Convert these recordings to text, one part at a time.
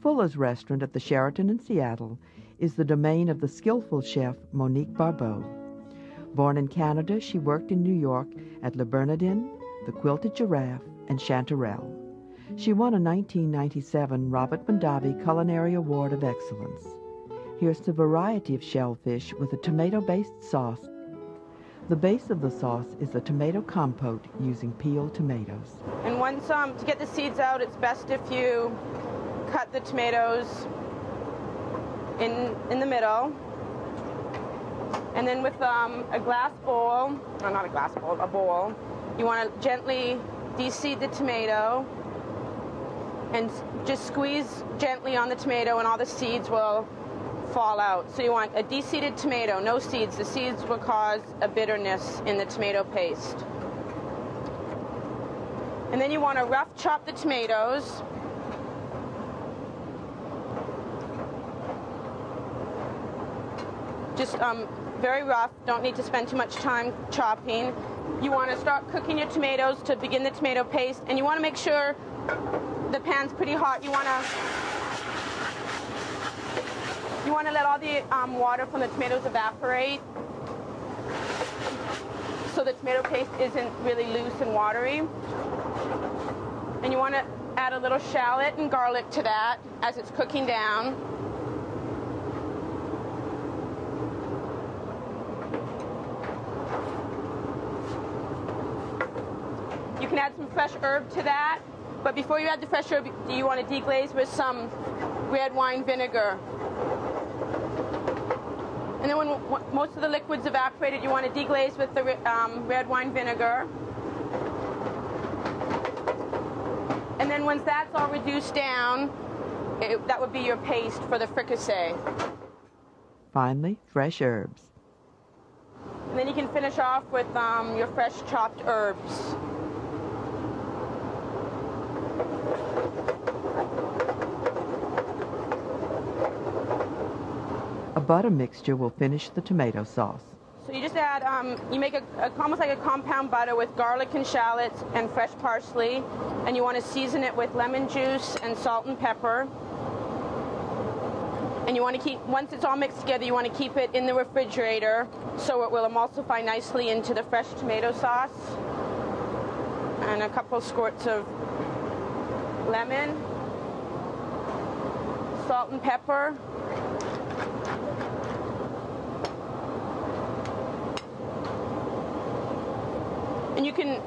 Fuller's restaurant at the Sheraton in Seattle is the domain of the skillful chef Monique Barbeau. Born in Canada, she worked in New York at Le Bernardin, the Quilted Giraffe, and Chanterelle. She won a 1997 Robert Mondavi Culinary Award of Excellence. Here's the variety of shellfish with a tomato-based sauce. The base of the sauce is a tomato compote using peeled tomatoes. And once um, to get the seeds out, it's best if you cut the tomatoes in in the middle. And then with um, a glass bowl, no, not a glass bowl, a bowl, you want to gently de-seed the tomato and just squeeze gently on the tomato and all the seeds will fall out. So you want a de-seeded tomato, no seeds. The seeds will cause a bitterness in the tomato paste. And then you want to rough chop the tomatoes. Just um, very rough, don't need to spend too much time chopping. You want to start cooking your tomatoes to begin the tomato paste, and you want to make sure the pan's pretty hot. You want to you want to let all the um, water from the tomatoes evaporate so the tomato paste isn't really loose and watery. And you want to add a little shallot and garlic to that as it's cooking down. You can add some fresh herb to that, but before you add the fresh herb, do you want to deglaze with some red wine vinegar. And then when most of the liquid's evaporated, you want to deglaze with the um, red wine vinegar. And then once that's all reduced down, it, that would be your paste for the fricassee. Finally, fresh herbs. And then you can finish off with um, your fresh chopped herbs. Butter mixture will finish the tomato sauce. So you just add, um, you make a, a, almost like a compound butter with garlic and shallots and fresh parsley, and you want to season it with lemon juice and salt and pepper. And you want to keep, once it's all mixed together, you want to keep it in the refrigerator so it will emulsify nicely into the fresh tomato sauce. And a couple squirts of lemon, salt and pepper, And you can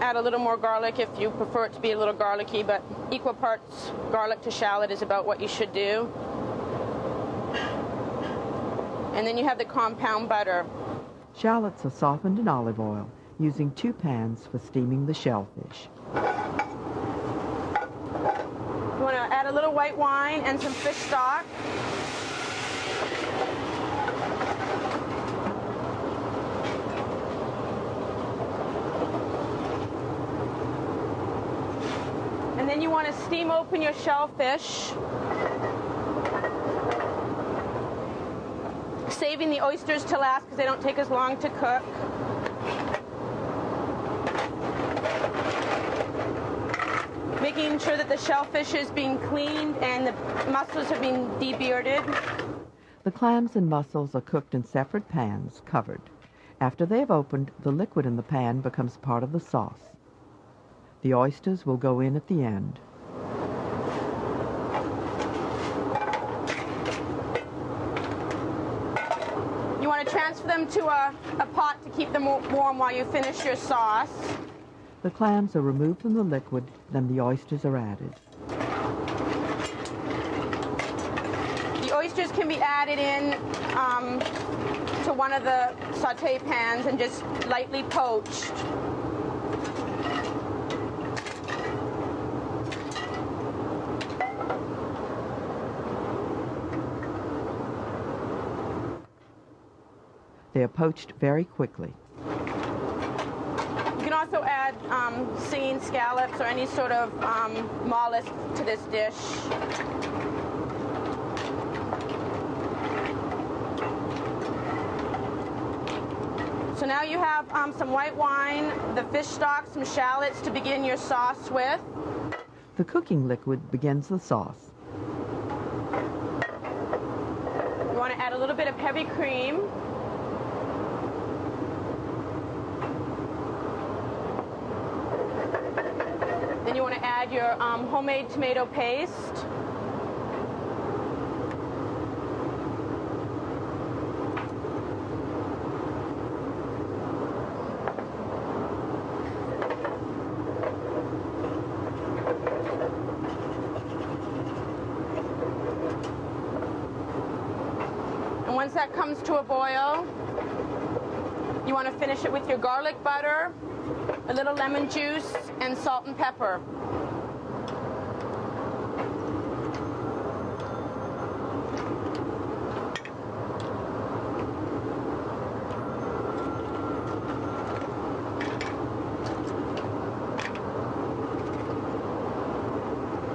add a little more garlic if you prefer it to be a little garlicky, but equal parts garlic to shallot is about what you should do. And then you have the compound butter. Shallots are softened in olive oil using two pans for steaming the shellfish. You want to add a little white wine and some fish stock. Then you want to steam open your shellfish. Saving the oysters to last because they don't take as long to cook. Making sure that the shellfish is being cleaned and the mussels are being debearded. The clams and mussels are cooked in separate pans, covered. After they have opened, the liquid in the pan becomes part of the sauce. The oysters will go in at the end. You want to transfer them to a, a pot to keep them warm while you finish your sauce. The clams are removed from the liquid, then the oysters are added. The oysters can be added in um, to one of the saute pans and just lightly poached. They are poached very quickly. You can also add um, scallops or any sort of um, mollusk to this dish. So now you have um, some white wine, the fish stock, some shallots to begin your sauce with. The cooking liquid begins the sauce. You want to add a little bit of heavy cream. Want to add your um, homemade tomato paste. And once that comes to a boil, you want to finish it with your garlic butter, a little lemon juice, and salt and pepper.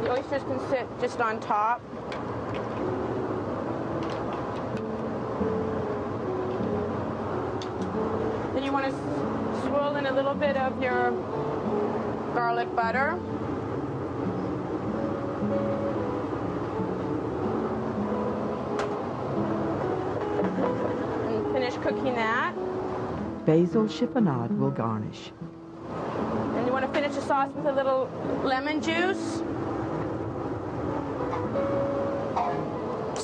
The oysters can sit just on top. Then you want to in a little bit of your garlic butter. And finish cooking that. Basil chiffonade will garnish. And you want to finish the sauce with a little lemon juice,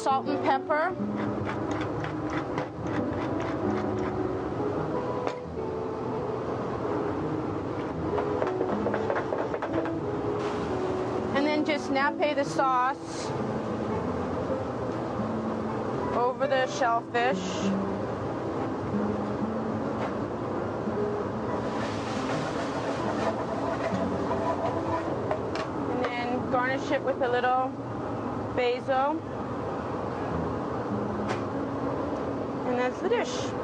salt and pepper. And then just nappe the sauce over the shellfish. And then garnish it with a little basil. And that's the dish.